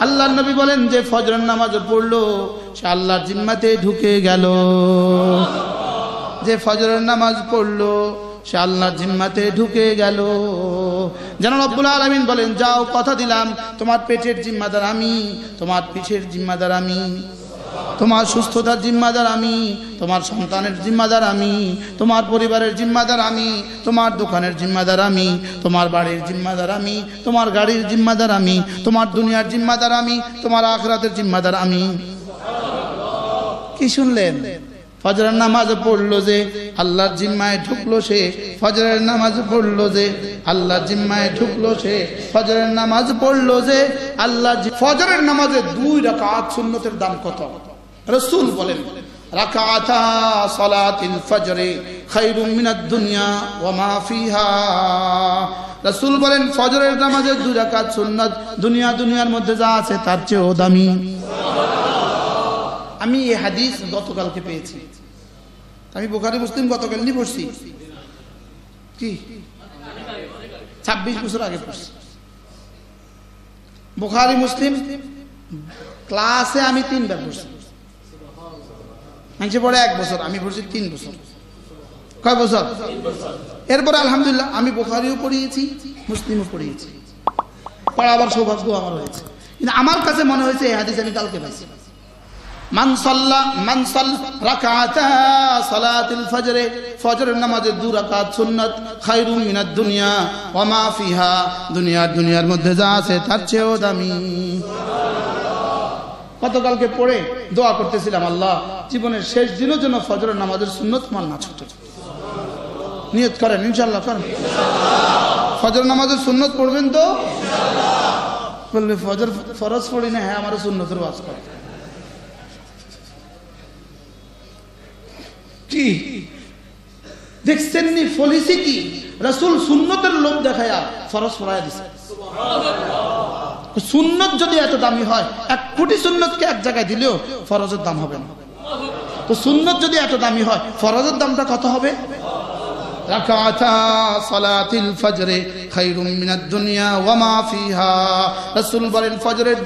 আল্লাহ নবী বলেন যে ফজরের নামাজ পড়ল, সে আল্লাহর জিম্মাতে ঢুকে গেল। যে ফজরের নামাজ পড়ল, সে আল্লাহর জিম্মাতে ঢুকে গেল। যেন রব্বুল আলমিন বলেন, যাও কথা দিলাম, তোমার পেটের জিম্মাদার আমি, তোমার পিঠের জিম্মাদার আমি। তোমার সুস্থতার জিম্মাদার আমি, তোমার সন্তানের জিম্মাদার আমি, তোমার পরিবারের জিম্মাদার আমি, তোমার দোকানের জিম্মাদার আমি, তোমার বাড়ির জিম্মাদার আমি, তোমার গাড়ির জিম্মাদার আমি, তোমার দুনিয়ার জিম্মাদার আমি, তোমার আখরাতের জিম্মাদার আমি। কি শুনলেন? ফজরের নামাজ পড়ল যে আল্লাহর জিম্মায় ঢুকলো সে, ফজরের নামাজ পড়ল যে আল্লাহর জিম্মায় ঢুকলো সে, ফজরের নামাজ পড়ল যে আল্লাহ ফজরের নামাজে দুই রাকাত সুন্নতের দাম কত? রসুল বলেন ফজরে দুনিয়া বলেন দুনিয়া দুনিয়ার মধ্যে যা আছে তার চেয়েও দামি। আমি হাদিস গতকালকে পেয়েছি। আমি বোখারি মুসলিম গতকাল নিয়ে পড়ছি। কি? ছাব্বিশ বছর আগে পড়ছি। বোখারি মুসলিম ক্লাসে আমি তিনবার পড়ছি। মানুষে পড়ে এক বছর, আমি পড়ছি তিন বছর। কয় বছর? এরপরে আলহামদুলিল্লাহ, আমি বোখারিও পড়িয়েছি, মুসলিমও পড়িয়েছি। পড়াবার সৌভাগ্য আমার হয়েছে। কিন্তু আমার কাছে মনে হয়েছে, এই হাদিস আমি কালকে পাইছি। মান সাল্লা, মান সাল রাকাতা সালাতিল ফজরে, ফজরের নামাজে দু রাকাত সুন্নাত খায়রুম মিনাদ দুনিয়া, ওয়া মা ফিহা দুনিয়ার দুনিয়ার মধ্যে যা আছে তার চেয়েও দামি। গতকালকে পড়ে দোয়া করতেছিলাম, আল্লাহ, জীবনের শেষ দিনের জন্য ফজরের নামাজের সুন্নত মান না ছোট নিয়ত করেন ইনশাল্লাহ করেন। ফজর নামাজের সুন্নত পড়বেন তো? বললে, ফজর ফরজ পড়ি না হ্যাঁ আমার সুন্নতের ওয়াজ করে কি? দেখছেন ফলিসি কি? রাসূল সুন্নতের লোক দেখায়া ফরজ পড়ায় দিছে। সুন্নত যদি এত দামি হয়, এক কোটি সুন্নতকে এক জায়গায় দিলেও ফরজের দাম হবে না। তো সুন্নত যদি এত দামি হয়, ফরজের দামটা কত হবে? বলেন, ফজরের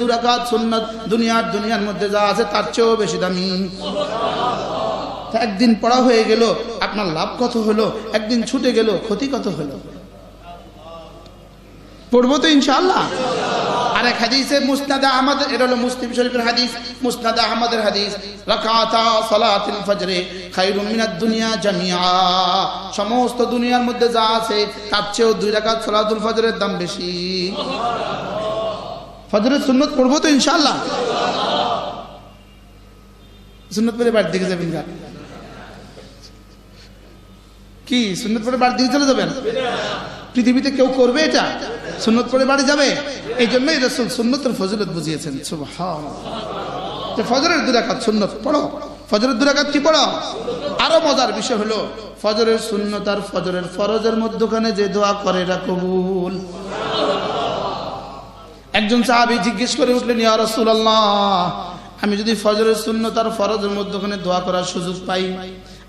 দুনিয়ার দুনিয়ার মধ্যে যা আছে তার চেয়েও বেশি দামি। একদিন পড়া হয়ে গেল, আপনার লাভ কত হলো? একদিন ছুটে গেল, ক্ষতি কত হলো? পড়ব তো ইনশাআল্লাহ। আর এক হাদিসে মুসনাদা আহমদ, এটা হলো মুসলিম শরীফের হাদিস, মুসনাদা আহমদের হাদিস। রাকাতা সালাতিল ফজরে খায়রুম মিনাদ দুনিয়া জামিআ। সমস্ত দুনিয়ার মধ্যে যা আছে, তার চেয়েও দুই রাকাত সালাতুল ফজরের দাম বেশি। ফজরের সুন্নত পড়ব তো ইনশাআল্লাহ। সুন্নত পরে বাড়ির দিকে যাবেন কি, সুন্নত পরে বাড়ির দিকে চলে যাবেন? পৃথিবীতে কেউ করবে এটা? সুন্নত পরে বাড়ি যাবে? এই জন্যই রসুল সুন্নতের ফজিলত বুঝিয়েছেন ফজরের দুরাকাত সুন্নত পড়ো। ফজরের দুরাকাত কি পড়ো? আরও মজার বিষয় হলো, ফজরের সুন্নত আর ফজরের ফরজের মধ্যখানে যে দোয়া করে এটা কবুল। একজন সাহাবি জিজ্ঞেস করে উঠলেন, ইয়া রাসূলুল্লাহ, আমি যদি ফজরের সুন্নত আর ফরজের মধ্যখানে দোয়া করার সুযোগ পাই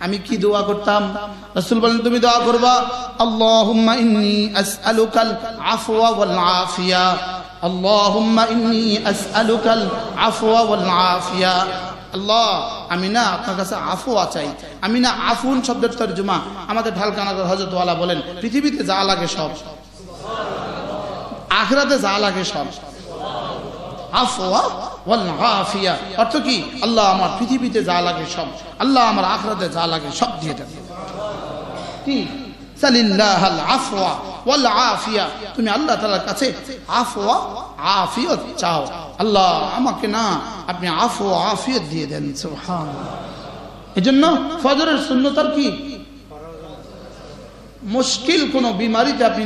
আমি কি দোয়া করতাম? রাসূল বলেন, তুমি দোয়া করবা? আল্লাহুম্মা ইন্নী আসআলুকাল আফওয়া ওয়াল আফিয়া। আল্লাহুম্মা ইন্নী আসআলুকাল আফওয়া ওয়াল আফিয়া। আল্লাহ, আমি না আপনার কাছে আফওয়া চাই। আমি না আফুন শব্দের তর্জমা আমাদের ঢালকানাগর হযরতওয়ালা বলেন। পৃথিবীতে যা লাগে সব। আখরাতে যা লাগে সব। আফওয়া ওয়াল আফিয়া। অর্থ কি? আল্লাহ আমার পৃথিবীতে যা লাগে সব, আল্লাহ আমার আখরাতে যা লাগে সব দিয়ে দেন। কি? সালিল্লাহাল আফওয়া ওয়াল আফিয়া। তুমি আল্লাহ তাআলার কাছে আফওয়া, আফিয়ত চাও। আল্লাহ আমাকে না, আপনি আফওয়া, আফিয়ত দিয়ে দেন, সুবহানাল্লাহ। এজন্য ফজরের সুন্নতার কি? মুশকিল কোন বিমারিতে আপনি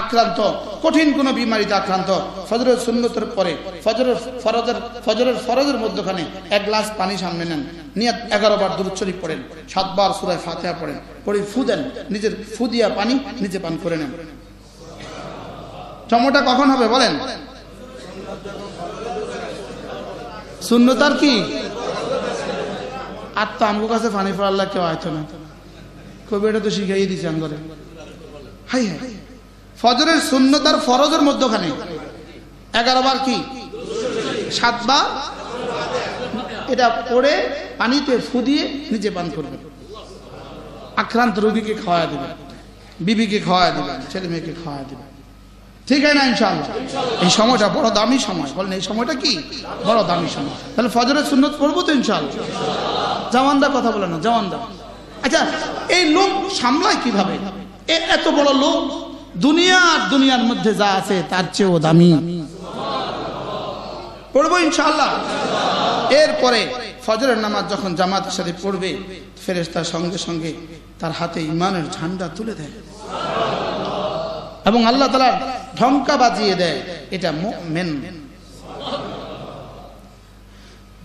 আক্রান্ত, কঠিন কোন বিমারিতে আক্রান্ত। ফজরের সুন্নতের পরে, ফজরের ফরজের ফজরের ফরজের মধ্যখানে এক গ্লাস পানি সামনে নেন। নিয়ে এগারো বার দূরচ্ছরি পড়েন সাতবার সুরায় ফাতেহা পড়েন, পড়ে ফু দেন, নিজের ফু দিয়া পানি নিজে পান করে নেন। চমটা কখন হবে বলেন? শূন্যতার কি? আর তো আমগো কাছে পানি পড়াল্লা কেউ আয়তো না। কবি এটা তো শিখাই দিছে আমগরে হাই হাই। ফজরের শূন্যতার ফরজের মধ্যখানে। এগারো বার কি? সাতবার? এটা পড়ে পানিতে ফু দিয়ে নিজে পান করবেন। আক্রান্ত রোগীকে খাওয়া দেবেন। বিবিকে খাওয়া দেবেন, ছেলে মেয়েকে খাওয়া দেবেন। ঠিক আছে না, ইনশাআল্লাহ? এই সময়টা বড় দামি সময়। বলেন, এই সময়টা কি? বড় দামি সময়। তাহলে ফজরের সুন্নত পড়ব তো, ইনশাআল্লাহ? জওয়ানদা কথা বলে না জওয়ানদা আচ্ছা এই লোক সামলায় কীভাবে? এ, এত বড় লোক দুনিয়া আর দুনিয়ার মধ্যে যা আছে, তার চেয়েও দামি। পড়ব ইনশাআল্লাহ। এরপরে ফজরের নামাজ যখন জামাতের সাথে পড়বে ফেরেস্তার সঙ্গে সঙ্গে তার হাতে ইমানের ঝান্ডা তুলে দেয়। এবং আল্লাহ তালা ঢঙ্কা বাজিয়ে দেয়, এটা মেন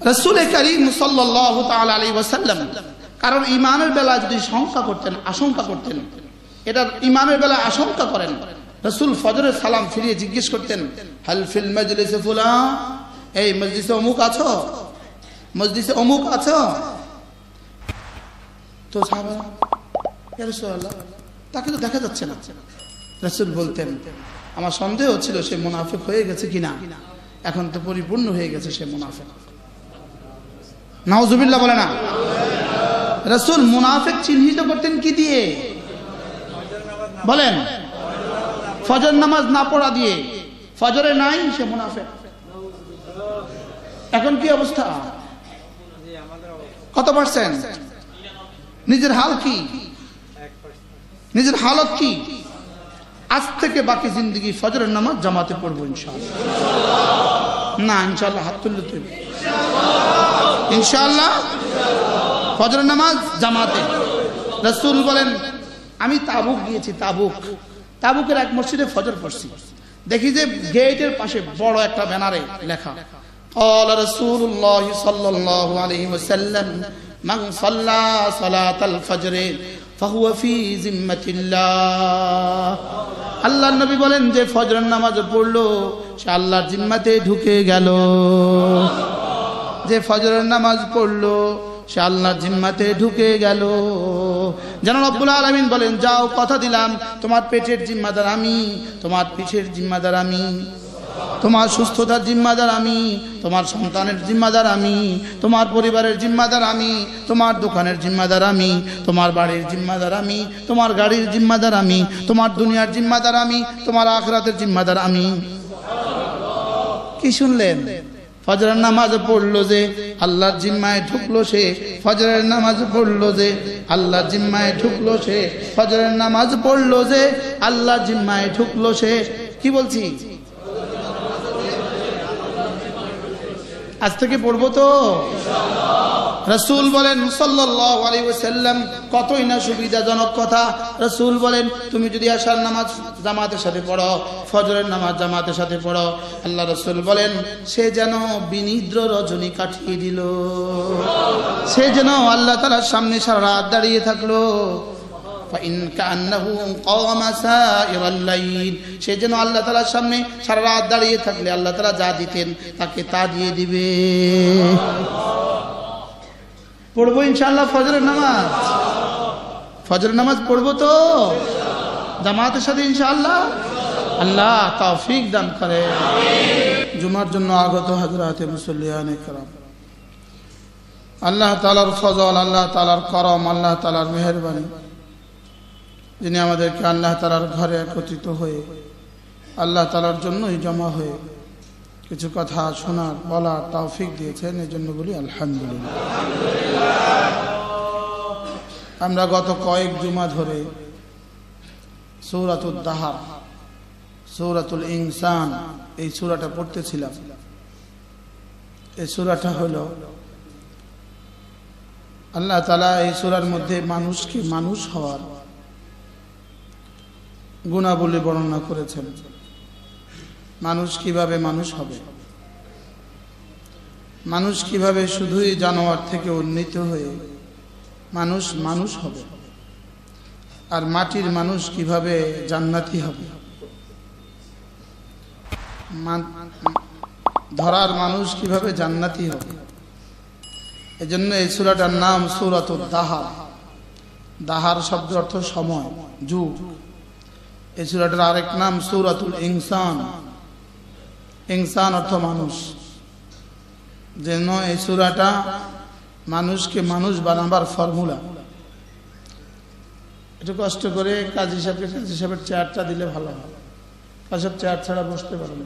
রসুল করিম সাল্লাল্লাহু তাআলা আলাইহি ওয়াসাল্লাম কারণ ইমানের বেলা যদি শঙ্কা করতেন, আশঙ্কা করতেন এটা ইমানের বেলা আশঙ্কা করেন। রসুল ফজরের সালাম ফিরিয়ে জিজ্ঞেস করতেন, হাল ফিল মজলিসে ফুলা এই, মসজিদে অমুক আছো? মসজিদে অমুক আছো? তো তাকে তো দেখা যাচ্ছে না। রসুল বলতেন, আমার সন্দেহ ছিল সে মুনাফিক হয়ে গেছে কিনা। এখন তো পরিপূর্ণ হয়ে গেছে সে মুনাফিক। নাওজুবিল্লাহ বলে না। রসুল, মুনাফিক চিহ্নিত করতেন কি দিয়ে? বলেন, ফজর নামাজ না পড়া দিয়ে ফজরে নাই, সে মুনাফিক। এখন কি অবস্থা? কত পার্সেন্ট নিজের হাল কি? নিজের হালত কি? আজ থেকে বাকি জিন্দগি ফজরের নামাজ জামাতে পড়ব ইনশাল্লাহ না ইনশাল্লাহ হাত তুললে তুই। ইনশাল্লাহ ফজরের নামাজ জামাতে। রসুল বলেন আমি তাবুক গিয়েছি তাবুক তাবুকের এক মসজিদে ফজর পড়ছি দেখি যে গেটের পাশে বড় একটা ব্যানারে লেখা قال رسول الله صلى الله عليه وسلم من صلى صلاة الفجر فهو في ذمة الله আল্লাহ নবী বলেন যে ফজরের নামাজ পড়লো সে আল্লাহর জিম্মাতে ঢুকে গেল যে ফজরের নামাজ পড়লো সে আল্লাহর জিম্মাতে ঢুকে গেল। যেন রব্বুল আলমিন বলেন, যাও, কথা দিলাম। তোমার পেটের জিম্মাদার আমি, তোমার পিঠের জিম্মাদার আমি, তোমার সুস্থতার জিম্মাদার আমি, তোমার সন্তানের জিম্মাদার আমি, তোমার পরিবারের জিম্মাদার আমি, তোমার দোকানের জিম্মাদার আমি, তোমার বাড়ির জিম্মাদার আমি, তোমার গাড়ির জিম্মাদার আমি, তোমার দুনিয়ার জিম্মাদার আমি, তোমার আখরাতের জিম্মাদার আমি। কি শুনলেন? ফজরের নামাজ পড়ল যে আল্লাহর জিম্মায় ঢুকলো সে, ফজরের নামাজ পড়ল যে আল্লাহ জিম্মায় ঢুকলো সে, ফজরের নামাজ পড়ল যে আল্লাহ জিম্মায় ঢুকলো সে। কি বলছি? আজ থেকে পড়ব তো? রসুল বলেন সাল্লাম কতই না সুবিধাজনক কথা। রসুল বলেন, তুমি যদি আসার নামাজ জামাতের সাথে পড়ো, ফজরের নামাজ জামাতের সাথে পড়ো, আল্লাহ রসুল বলেন, সে যেন বিনিদ্র রজনী কাটিয়ে দিল। সে যেন আল্লাহ তালার সামনে সারা রাত দাঁড়িয়ে থাকল। সে যেন আল্লাহ তালার সামনে সারা রাত দাঁড়িয়ে থাকলে আল্লাহ তালা যা দিতেন তাকে তা দিয়ে দিবে পড়বো ইনশাল্লাহ ফজরের নামাজ ফজরের নামাজ পড়বো তো জামাতের সাথে ইনশাআল্লাহ আল্লাহ তৌফিক দান করে জুমার জন্য আগত হাজরাতে মুসল্লিয়ান کرام আল্লাহ তালার ফজল আল্লাহ তালার করম আল্লাহ তালার মেহরবানি যিনি আমাদেরকে আল্লাহ তালার ঘরে একত্রিত হয়ে আল্লাহ তালার জন্যই জমা হয়ে কিছু কথা শোনার, বলার তৌফিক দিয়েছেন এই জন্য বলি আলহামদুলিল্লাহ। আমরা গত কয়েক জুমা ধরে সৌরাতুল দাহার, সৌরাতুল ইনসান এই সুরাটা পড়তেছিলাম। এই সুরাটা হলো আল্লাহ তালা এই সুরার মধ্যে মানুষকে মানুষ হওয়ার গুণাবলী বর্ণনা করেছেন। মানুষ কীভাবে মানুষ হবে? মানুষ কীভাবে শুধুই জানোয়ার থেকে উন্নীত হয়ে মানুষ মানুষ হবে? আর মাটির মানুষ কীভাবে জান্নাতি হবে? ধরার মানুষ কীভাবে জান্নাতি হবে? এজন্য এই সুরাটার নাম সুরাত দাহার দাহার শব্দ অর্থ সময়, যুগ। এই সুরাটার আরেক নাম সুরাতুল ইনসান। ইনসান অর্থ মানুষ। যেন এই সুরাটা মানুষকে মানুষ বানাবার ফর্মুলা। একটু কষ্ট করে কাজ সাহেবকে কাজী সাহেবের চেয়ারটা দিলে ভালো হয়। কাজ চেয়ার ছাড়া বসতে পারেন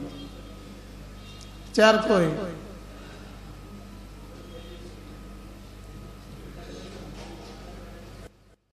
চেয়ার কই?